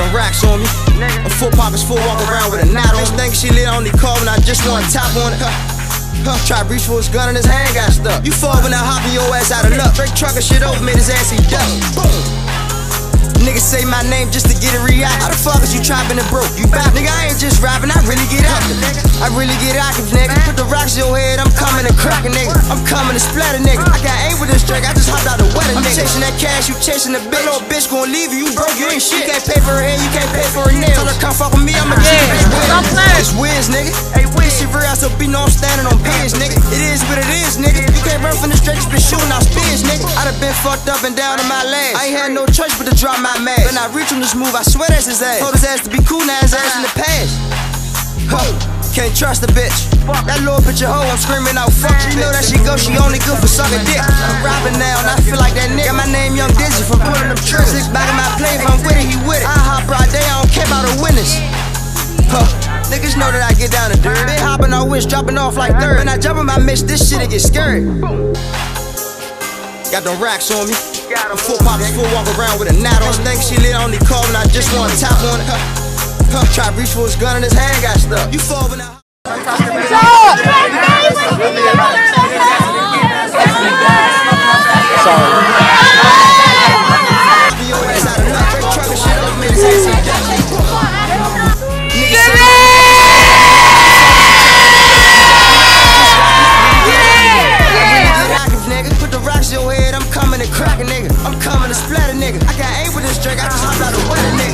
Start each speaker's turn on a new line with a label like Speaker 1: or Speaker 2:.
Speaker 1: them racks on me. A full pockets full, walk around with a knot on. Think she lit on the call when I just want to top on it. Huh. Try to reach for his gun and his hand got stuck. You fall when I hopping your ass out of luck. Straight trucker shit over, made his ass he duck. Boom. Niggas say my name just to get a react. How the fuck is you trapping and broke? You back, nigga? I ain't just rapping, I really get nigga. I really get active, nigga. Put the rocks in your head, coming to crack a nigga. I'm coming to splatter, nigga. I got aim with this drink, I just hopped out the wedding, nigga. I'm chasing that cash, you chasing the bitch. Little bitch gon' leave you, you broke, you ain't shit. You can't pay for her hair, you can't pay for her nails. Tell her come fuck with me, I'ma keep it. It's Wiz, nigga. Hey, Wiz, shit real, so be no I'm standing on biz, nigga. It is what it is, nigga. You can't run from the just been shooting out spears, nigga. I done been fucked up and down in my legs. I ain't had no choice but to drop my mask. When I reach on this move, I swear that's his ass. Told his ass to be cool, now his ass in the past. Can't trust a bitch. That little bitch a hoe, I'm screaming out fuck. She know that she go, she only good for sucking dick. I'm rapping now, and I feel like that nigga. Got my name Young Dizzy from pulling them tricks. Six back in my play, if I'm with it, he with it. I hop broad day, I don't care about the winners. Huh. Niggas know that I get down to dirt. Been hopping on winch, dropping off like third. When I jump in my mitch, this shit it get scary. Got them racks on me. Got full pockets full, walk around with a knot on. Think she lit on the call and I just want to tap on it. Huh. Try reach for his gun and his hand got stuck. You fall when I. Of nigga. Crack a nigga. I'm coming to splatter, nigga. I got aim with this drink, I just hopped out the wedding.